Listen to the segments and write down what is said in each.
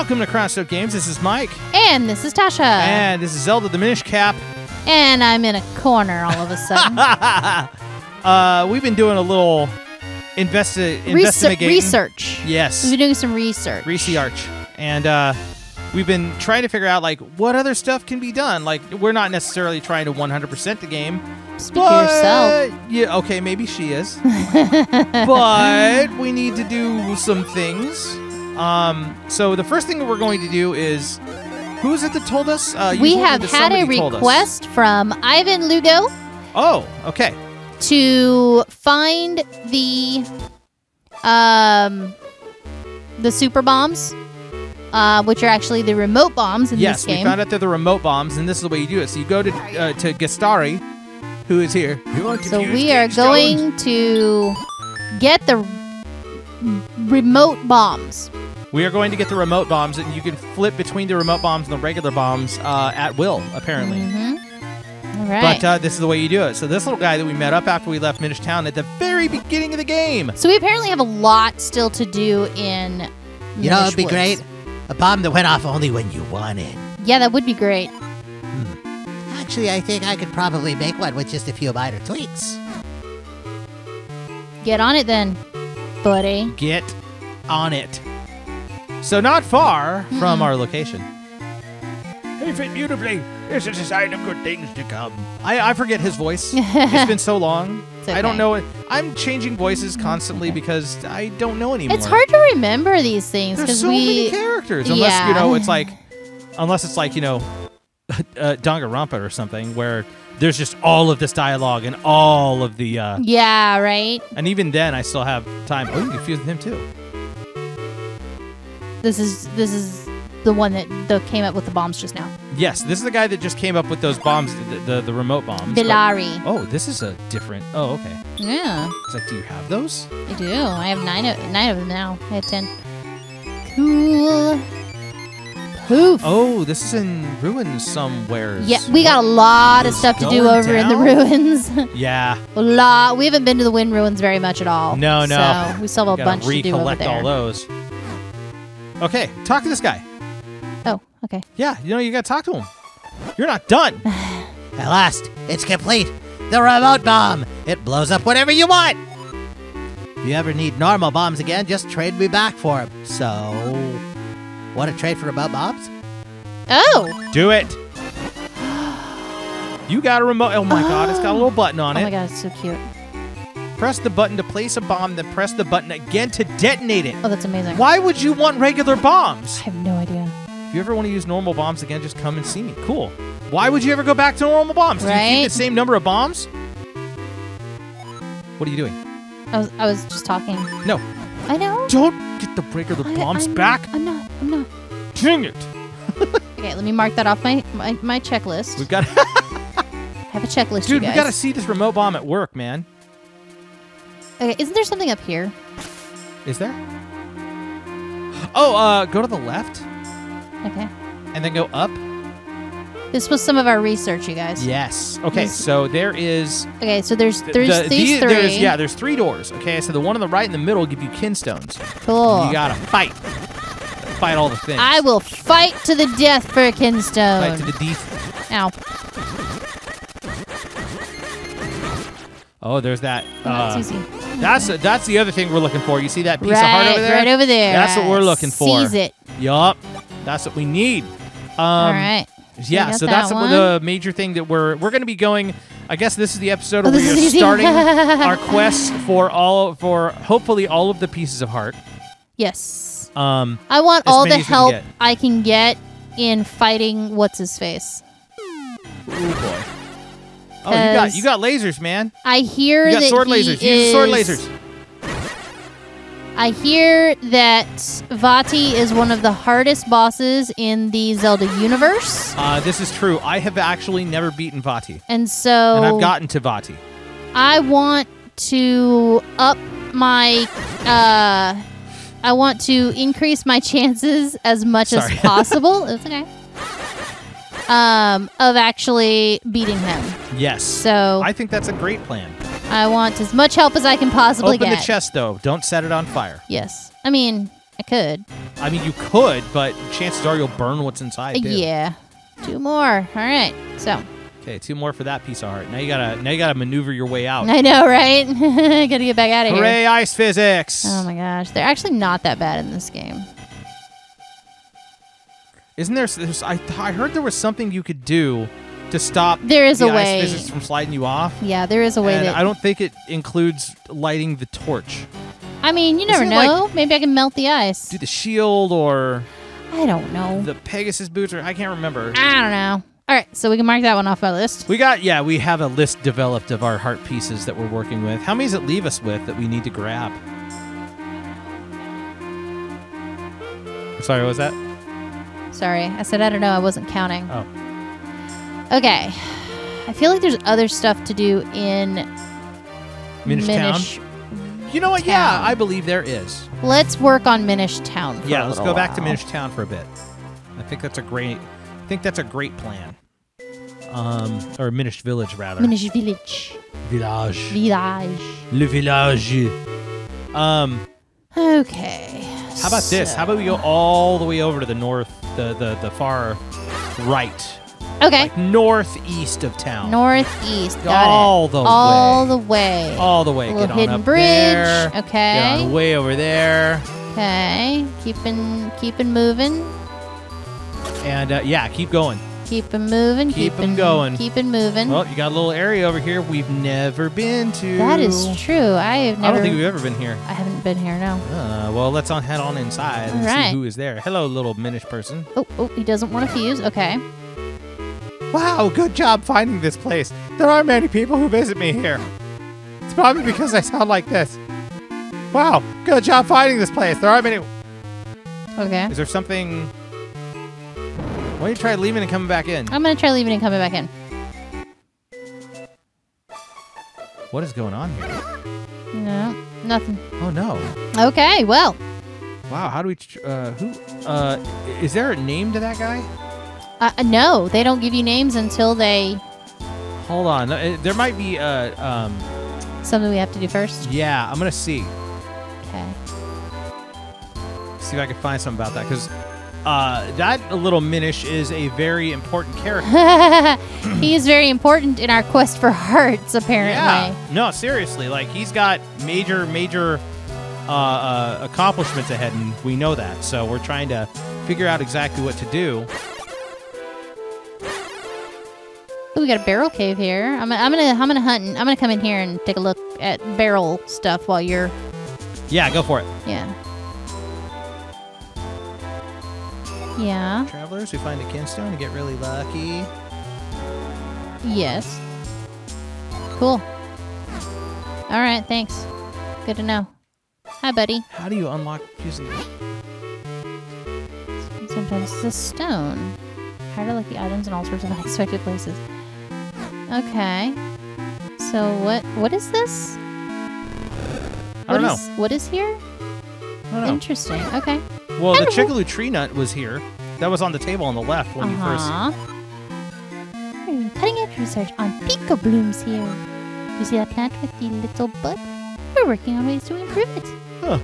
Welcome to Chronosode Games. This is Mike, And this is Tasha. and this is Zelda the Minish Cap. And I'm in a corner all of a sudden. uh, we've been doing a little investi- Research. Yes, We've been doing some research. research, and uh, we've been trying to figure out like what other stuff can be done. Like we're not necessarily trying to 100% the game. Speak for yourself. Yeah, okay, maybe she is. but we need to do some things. Um, so the first thing we're going to do is who is it that told us? Uh, We have had a somebody told us. request from Ivan Lugo Oh, okay. to find the um the super bombs, uh, which are actually the remote bombs in yes, this we game. found out they're the remote bombs, and this is the way you do it. So you go to uh, to Gastari, who is here. So we are going to get the remote bombs. We are going to get the remote bombs, and you can flip between the remote bombs and the regular bombs uh, at will, apparently. Mm-hmm. All right. But uh, this is the way you do it. So this little guy that we met up after we left Minish Town at the very beginning of the game. so we apparently have a lot still to do in. You know, it'd be Woods. great. A bomb that went off only when you wanted. Yeah, that would be great. Actually, I think I could probably make one with just a few minor tweaks. Get on it then, buddy. Get on it. So not far from our location. They fit beautifully. This is a sign of good things to come. I, I forget his voice. it's been so long. It's I don't know it. I'm changing voices constantly because I don't know anymore. It's hard to remember these things There's because so we. many characters. Unless you know, it's like, unless it's like you know, uh, Danganronpa or something where there's just all of this dialogue and all of the, uh, Yeah, right. and even then I still have time. Oh, you confused with him too. This is this is the one that the, came up with the bombs just now. Yes, this is the guy that just came up with those bombs, the the, the remote bombs. but- Oh, this is a different. Oh, okay. Yeah, It's like, do you have those? I do. I have nine of nine of them now. I have ten. Cool. Poof. Oh, this is in ruins somewhere. Yeah, we got a lot of stuff to do over in the ruins. Yeah. a lot. We haven't been to the wind ruins very much at all. No, no. So we still have a bunch to do over recollect there. all those. Okay, talk to this guy. Oh, okay. Yeah, you know you gotta talk to him. You're not done. At last, it's complete. The remote bomb. It blows up whatever you want. If you ever need normal bombs again, just trade me back for them. So, want to trade for remote bombs? Oh, Do it. You got a remote. Oh my god, it's got a little button on oh it. Oh my god, it's so cute. Press the button to place a bomb, then press the button again to detonate it. Oh, that's amazing. Why would you want regular bombs? I have no idea. If you ever want to use normal bombs again, just come and see me. Cool. Why would you ever go back to normal bombs? Right? Do you keep the same number of bombs? What are you doing? I was I was just talking. No. I know. Don't get the regular I- bombs I'm back. Not, I'm not. I'm not. Dang it. Okay, let me mark that off my my, my checklist. We've got have a checklist, Dude, we gotta see this remote bomb at work, man. Okay, isn't there something up here? Is there? Oh, uh, go to the left Okay. and then go up. This was some of our research, you guys. Yes. Okay, This- so there is Okay, so there's th- there's the- these the- three. There's, yeah, there's three doors. Okay, so the one on the right and the middle give you kinstones. Cool. You gotta fight. Fight all the things. I will fight to the death for a kinstone. Fight to the death. Ow. Oh, there's that. Oh, Uh, that's easy. That's that's the other thing we're looking for. You see that piece right, of heart over there? right over there. That's what we're looking for. Seize it. Yup. That's what we need. Um, All right. Yeah, so that that's one. the major thing that we're we're going to be going. I guess this is the episode Oh, where we're starting our quest for all for hopefully all of the pieces of heart. Yes. Um, I want all the we can help. I can get in fighting what's his face. oh boy. Oh, you got you got lasers, man. I hear You got that sword he lasers. Use sword is- lasers. I hear that Vaati is one of the hardest bosses in the Zelda universe, Uh, this is true. I have actually never beaten Vaati, and so and I've gotten to Vaati. I want to up my uh I want to increase my chances as much Sorry. as possible. it's okay. Um of actually beating him. Yes. So I think that's a great plan. I want as much help as I can possibly Open get. the chest though. Don't set it on fire. Yes. I mean, I could. I mean, you could, but chances are you'll burn what's inside. Too. yeah. Two more. All right. So Okay, two more for that piece of art. Now you gotta now you gotta maneuver your way out. I know, right? Gotta get back out of here. Hooray, ice physics! Oh my gosh, they're actually not that bad in this game. Isn't there? I I heard there was something you could do to stop There is the a way. ice physics from sliding you off. Yeah, there is a way and that I don't think it includes lighting the torch. I mean, you never Isn't it like- know. Maybe I can melt the ice. Do the shield or I don't know. the Pegasus boots or I can't remember. I don't know. All right, so we can mark that one off our list. We got yeah, we have a list developed of our heart pieces that we're working with. How many does it leave us with that we need to grab? Sorry, what was that? Sorry, I said I don't know. I wasn't counting. Oh. Okay. I feel like there's other stuff to do in Minish Town? You know what? Yeah, Town. I believe there is. Let's work on Minish Town. For yeah, a let's little go back to while. Minish Town for a bit. I think that's a great. I think that's a great plan. Um, or Minish Village rather. Minish Village. Village. Village. Le village. Um, Okay. how about this? How about we go all the way over to the north, the the the far right, Okay. like northeast of town. Northeast. Got all it. the all way. the way. all the way. A little Get on hidden up bridge. there. Okay. way over there, Okay. Keeping keeping moving. and uh, yeah, keep going. Keeping moving. Keep keeping going. Keeping moving. Well, you got a little area over here we've never been to. that is true. I have I don't think we've ever been here. I haven't been here. No. Uh, well, let's on head on inside and All right. see who is there. Hello, little Minish person. Oh, oh, he doesn't want to fuse. Okay. Wow, good job finding this place. There aren't many people who visit me here. It's probably because I sound like this. Wow, good job finding this place. There aren't many. Okay. Is there something? Why don't you try leaving and coming back in? I'm gonna try leaving and coming back in. What is going on here? No, nothing. Oh no! Okay. Well, Wow, how do we? Uh, who? Uh, is there a name to that guy? uh, uh, no, they don't give you names until they Hold on, uh, there might be. Uh, um, something we have to do first. yeah, I'm gonna see. Okay. See if I can find something about that because. Uh, that little Minish is a very important character. he is very important in our quest for hearts, apparently. Yeah. No, seriously. Like he's got major, major uh, uh, accomplishments ahead, and we know that. So we're trying to figure out exactly what to do. Ooh, we got a barrel cave here. I'm, I'm gonna I'm gonna hunt. And, I'm gonna come in here and take a look at barrel stuff while you're Yeah, go for it. yeah. Yeah. Travelers, we find a kinstone and get really lucky. Yes. Cool. All right. Thanks. Good to know. Hi, buddy. How do you unlock using? Sometimes it's a stone. Hide to like the items in all sorts of unexpected places. Okay. So what? What is this? I What don't know. is- what is here? I don't know. Interesting. Okay. Well, the Chickaloo tree nut was here. That was on the table on the left when you first. Uh-huh. Hmm, Cutting edge research on pico blooms here. You see that plant with the little bud? We're working on ways to improve it. Huh.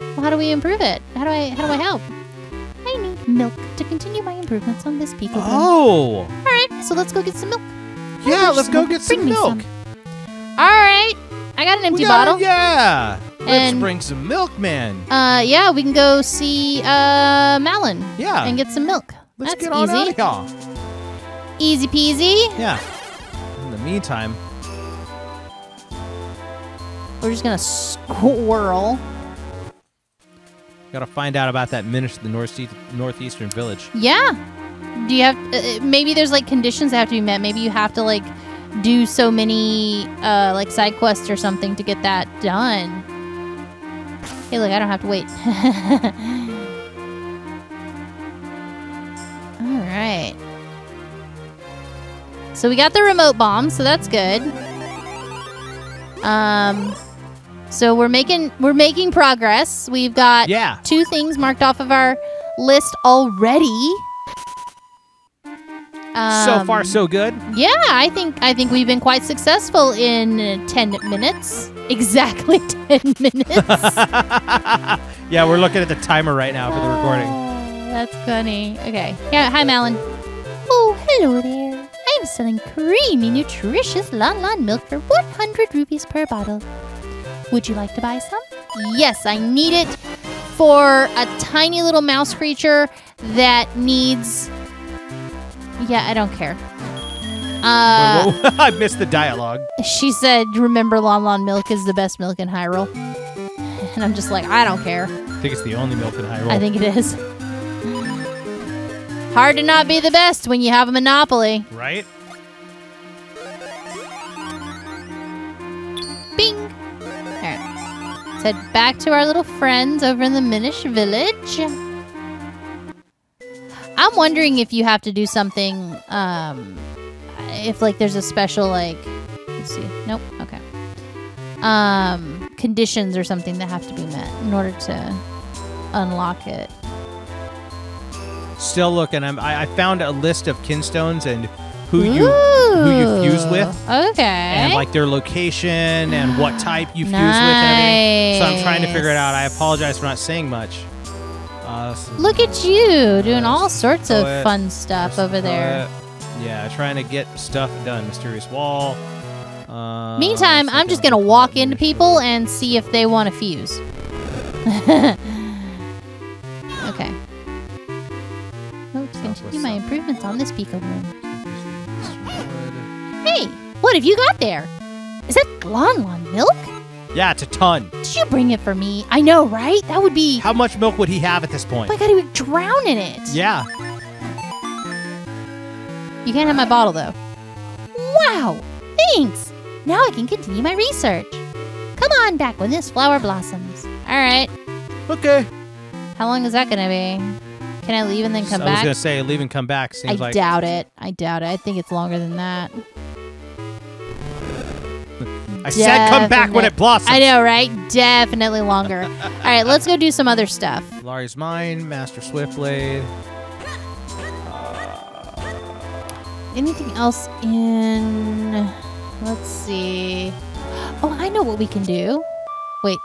Well, how do we improve it? How do I how do I help? I need milk to continue my improvements on this pico bloom. Oh, All right, so let's go get some milk. yeah. Let's go get some milk. some. All right, I got an empty got bottle. Yeah. Let's And- bring some milk, man. Uh, yeah, we can go see uh Malon Yeah. and get some milk. Let's That's get on easy. out of here. Easy peasy. Yeah. In the meantime, We're just gonna squirrel. gotta find out about that Minish the northeast northeastern village. Yeah. Do you have uh, uh, maybe there's like conditions that have to be met? Maybe you have to like do so many uh like side quests or something to get that done. Hey, look, I don't have to wait. All right. So we got the remote bomb, so that's good. Um so we're making we're making progress. We've got Yeah. two things marked off of our list already. so Um, far, so good. Yeah, I think I think we've been quite successful in uh, ten minutes. Exactly 10 minutes. yeah, we're looking at the timer right now for the recording. Oh, that's funny. Okay. Yeah, hi, Malon. Oh, hello there. I am selling creamy, nutritious Lon Lon milk for 100 rupees per bottle. Would you like to buy some? Yes, I need it for a tiny little mouse creature that needs. Yeah, I don't care. Uh, Whoa, whoa, I missed the dialogue. she said, "Remember, Lon Lon milk is the best milk in Hyrule." And I'm just like, I don't care. I think it's the only milk in Hyrule. I think it is. Hard to not be the best when you have a monopoly. right? Bing. All right. Let's head back to our little friends over in the Minish village. I'm wondering if you have to do something, um, if like there's a special like, let's see, nope, okay, um, conditions or something that have to be met in order to unlock it. Still looking. I'm, I, I found a list of kinstones and who you who you fuse with, Okay. and like their location and what type you fuse with, and everything. So I'm trying to figure it out. I apologize for not saying much. Uh, Look at you doing all sorts of fun stuff over there. Yeah, trying to get stuff done. Mysterious wall. Uh, Meantime, I'm just gonna walk into people and see if they want to fuse. okay. To continue my improvements on this Pico Bloom. Hey, what have you got there? Is that Lon Lon milk? Yeah, it's a ton. Did you bring it for me? I know, right? That would be. How much milk would he have at this point? Oh my god, he would drown in it. Yeah. You can't have my bottle though. Wow! Thanks! Now I can continue my research. Come on back when this flower blossoms. Alright. Okay. How long is that gonna be? Can I leave and then come back? I was gonna say leave and come back. I Seems like doubt it. I doubt it. I think it's longer than that. I said come back when it blossoms. I know, right? Definitely longer. Alright, let's go do some other stuff. Lari's mine, Master Swiftblade. Anything else in. Let's see. Oh, I know what we can do. Wait.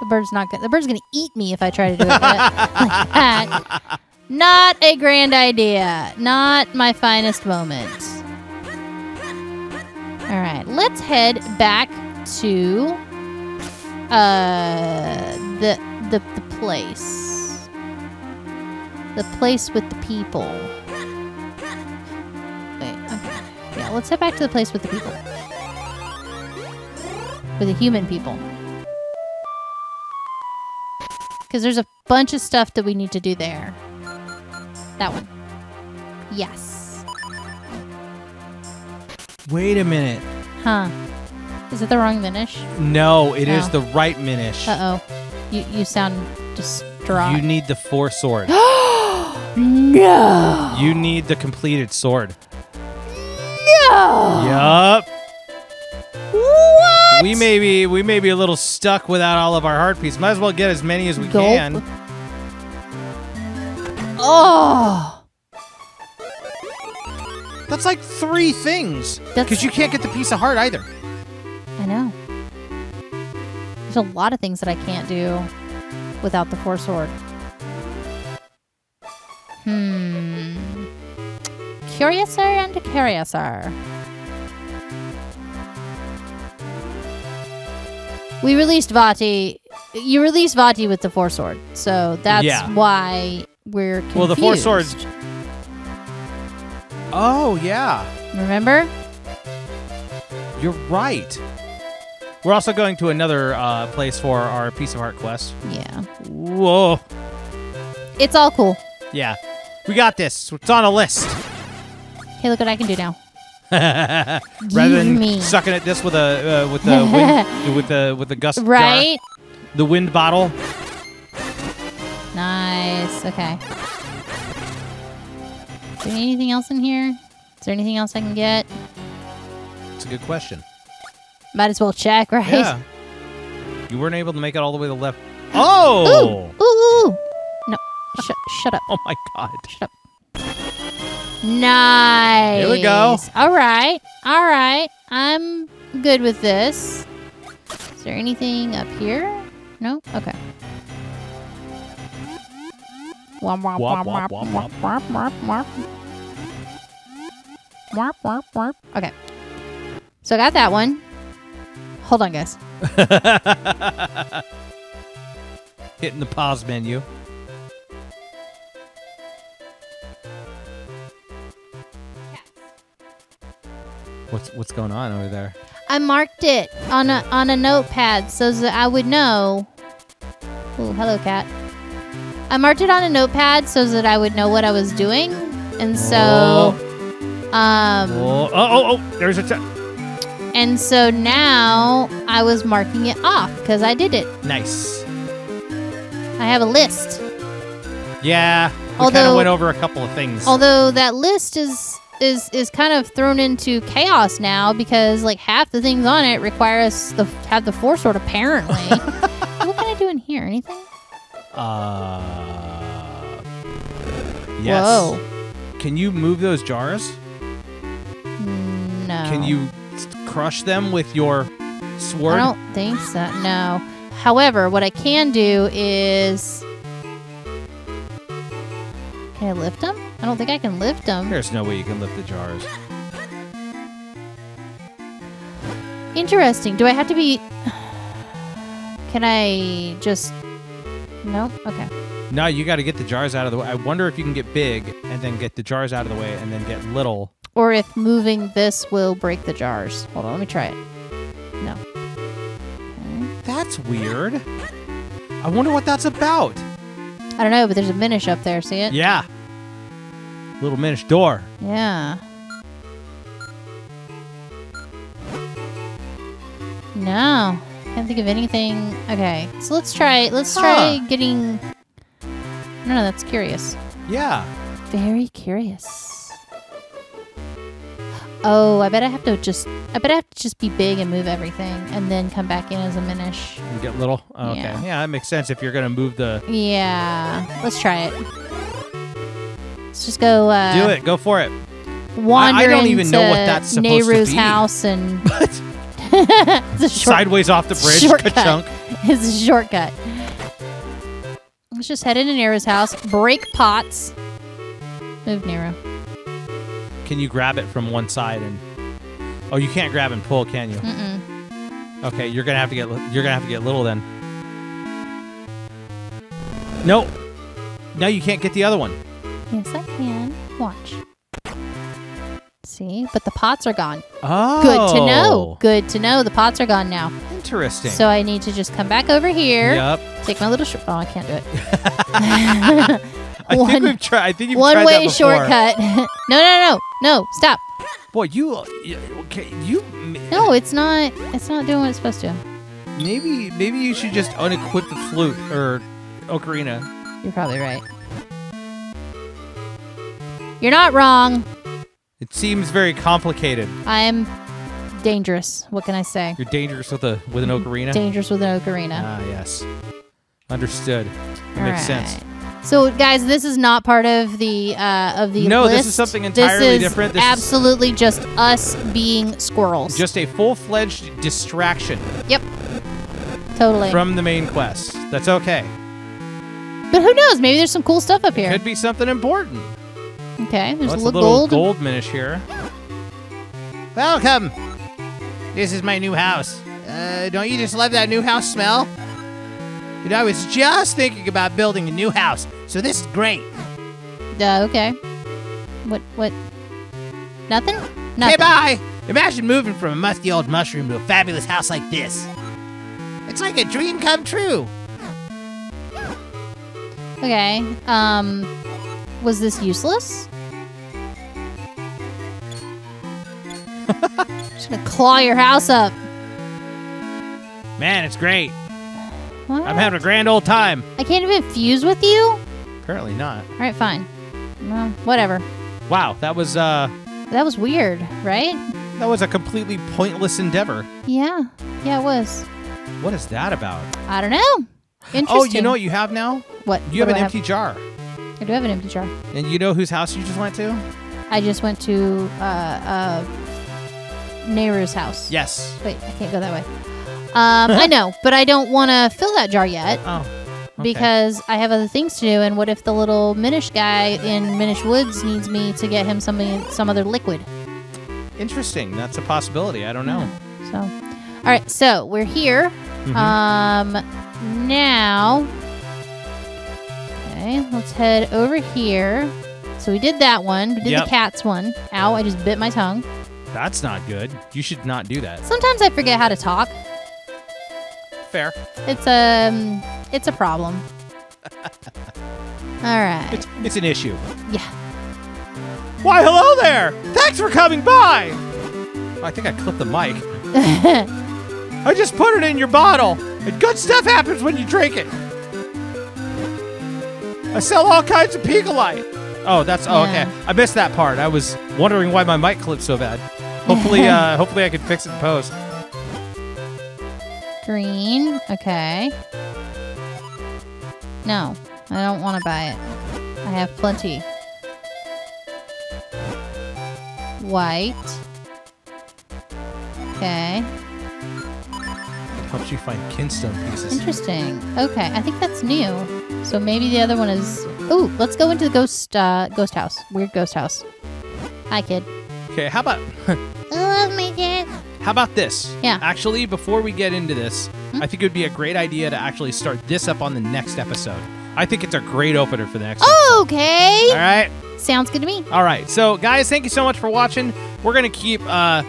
The bird's not gonna. The bird's gonna eat me if I try to do it like that. Not a grand idea. Not my finest moment. All right, let's head back to uh the the the place. The place with the people. Let's head back to the place with the people. With the human people. Because there's a bunch of stuff that we need to do there. That one. Yes. Wait a minute. Huh. Is it the wrong Minish? No, it is Oh. the right Minish. Uh oh. You you sound distraught. You need the four sword. no. you need the completed sword. Yup. What? We may be we may be a little stuck without all of our heart pieces. Might as well get as many as we Gulp. can. Oh. That's like three things. Because you can't get the piece of heart either. I know. There's a lot of things that I can't do without the four sword. Hmm. Curiouser and curiouser. We released Vaati. You released Vaati with the four sword, so that's Yeah. why we're confused. Well, the four swords- Oh yeah. Remember? You're right. We're also going to another uh, place for our piece of art quest. Yeah. Whoa. It's all cool. Yeah. We got this. It's on a list. Hey, look what I can do now. Rather than me. sucking at this with a uh, with the wind, with the with the gust jar, the wind bottle. Nice. Okay. Is there anything else in here? Is there anything else I can get? It's a good question. Might as well check, right? Yeah. You weren't able to make it all the way to the left. Oh. Ooh, ooh, ooh. No. Shut, shut up. Oh my god. Shut up. Nice. Here we go. All right. All right. I'm good with this. Is there anything up here? No? Okay. Womp womp womp womp womp womp womp womp. Womp. Okay. So I got that one. Hold on, guys. Hitting the pause menu. What's what's going on over there? I marked it on a on a notepad so that I would know. Oh, hello, cat. I marked it on a notepad so that I would know what I was doing, and so, um, Oh, oh, oh, oh there's a. T- and so now I was marking it off because I did it. nice. I have a list. Yeah. We kind of Although- went over a couple of things. Although that list is is is kind of thrown into chaos now because like half the things on it require us to have the four sword apparently. what can I do in here? Anything? Uh. Yes. Whoa. Can you move those jars? No. Can you crush them with your sword? I don't think so. No. However, what I can do is. Can I lift them? I don't think I can lift them. There's no way you can lift the jars. Interesting. Do I have to be. Can I just. No? Okay. No, you got to get the jars out of the way. I wonder if you can get big and then get the jars out of the way and then get little. Or if moving this will break the jars. Hold on, let me try it. No. That's weird. I wonder what that's about. I don't know, but there's a minish up there. See it? Yeah. Little minish door. Yeah. No. Can't think of anything. Okay. So let's try let's try Huh. getting No, no, that's curious. Yeah. Very curious. Oh, I bet I have to just I bet I have to just be big and move everything and then come back in as a minish. And get little. Oh, okay. Yeah. Yeah. that makes sense if you're going to move the. Yeah. Let's try it. Let's just go uh Do it. Go for it. wander don't even know what that's supposed to be. house and short, Sideways off the bridge. shortcut. It's a shortcut. Let's just head into Nero's house, break pots. Move Nero. Can you grab it from one side and? Oh, you can't grab and pull, can you? Mm-mm. Okay, you're gonna have to get you're gonna have to get little then. No, no, you can't get the other one. Yes, I can. Watch. See, but the pots are gone. Oh, Good to oh. know. Good to know. The pots are gone now. Interesting. So I need to just come back over here. yep. Take my little. Sh- oh, I can't do it. I One- think we've tried. I think you've One tried that way shortcut. no, no, no, no. Stop. Boy, you, you okay? You No, it's not. It's not doing what it's supposed to. maybe maybe you should just unequip the flute or ocarina. You're probably right. You're not wrong. It seems very complicated. I am dangerous. What can I say? You're dangerous with a with an ocarina. Dangerous with an ocarina. ah, yes. Understood. That All makes sense. So, guys, this is not part of the uh, of the No, this is something entirely this is different. This is- absolutely just us being squirrels. Just a full fledged distraction Yep. totally. from the main quest. That's okay. but who knows? Maybe there's some cool stuff up here. Could be something important. Okay, there's What's a a little little gold. gold minish here? Welcome. This is my new house. Uh, don't you just love that new house smell? You know, I was just thinking about building a new house, so this is great. Uh, okay. What? What? Nothing. Hey, bye! Imagine moving from a musty old mushroom to a fabulous house like this. It's like a dream come true. Okay. Um, was this useless? Just gonna claw your house up. Man, it's great. What? I'm having a grand old time. I can't even fuse with you. Apparently not. All right, fine. Well, whatever. Wow, that was uh That was weird, right? that was a completely pointless endeavor. Yeah. Yeah, it was. What is that about? I don't know. Interesting. Oh, you know what you have now? what? You what have an I empty jar. I do have an empty jar. And you know whose house you just went to? I just went to uh uh Nehru's house. Yes. Wait, I can't go that way. Um, I know, but I don't want to fill that jar yet Oh. okay. because I have other things to do. And what if the little Minish guy in Minish Woods needs me to get him some some other liquid? Interesting. That's a possibility. I don't know. So, all right. So we're here. Mhm. Um, now, okay, let's head over here. So we did that one. We did Yep. the cats one. Ow! I just bit my tongue. That's not good. You should not do that. Sometimes I forget how to talk. Fair. It's a um, it's a problem. All right. It's it's an issue. Yeah. Why, hello there! Thanks for coming by! I think I clipped the mic. I just put it in your bottle, and good stuff happens when you drink it. I sell all kinds of Picolyte. Oh, that's oh, Yeah. okay. I missed that part. I was wondering why my mic clipped so bad. Hopefully, uh, hopefully I can fix it in post. Green. Okay. No, I don't want to buy it. I have plenty. White. Okay. Helps you find kinstone pieces. Interesting. Okay, I think that's new. So maybe the other one is. Ooh, let's go into the ghost uh, ghost house. Weird ghost house. Hi, kid. Okay, how about I love me, kid. How about this? Yeah. Hmm? Actually, before we get into this, I think it would be a great idea to actually start this up on the next episode. I think it's a great opener for the next episode. Okay. All right. Sounds good to me. All right. So, guys, thank you so much for watching. We're going to keep uh,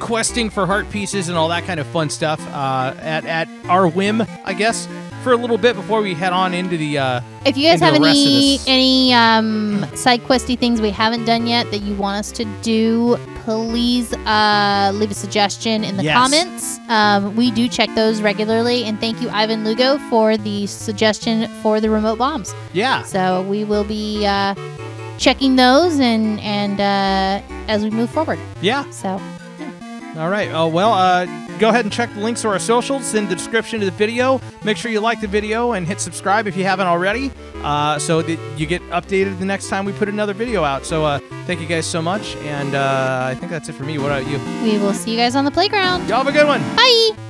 questing for heart pieces and all that kind of fun stuff uh, at, at our whim, I guess, for a little bit before we head on into the. Uh, If you guys have the rest of any any um, side questy things we haven't done yet that you want us to do, please uh, leave a suggestion in the Yes. comments. Um, we do check those regularly, and thank you, Ivan Lugo, for the suggestion for the remote bombs. yeah. So we will be uh, checking those and and uh, as we move forward. Yeah. So All right. Oh, well, uh, go ahead and check the links to our socials in the description of the video. Make sure you like the video and hit subscribe if you haven't already uh, so that you get updated the next time we put another video out. So uh, thank you guys so much. And uh, I think that's it for me. What about you? we will see you guys on the playground. Y'all have a good one. Bye.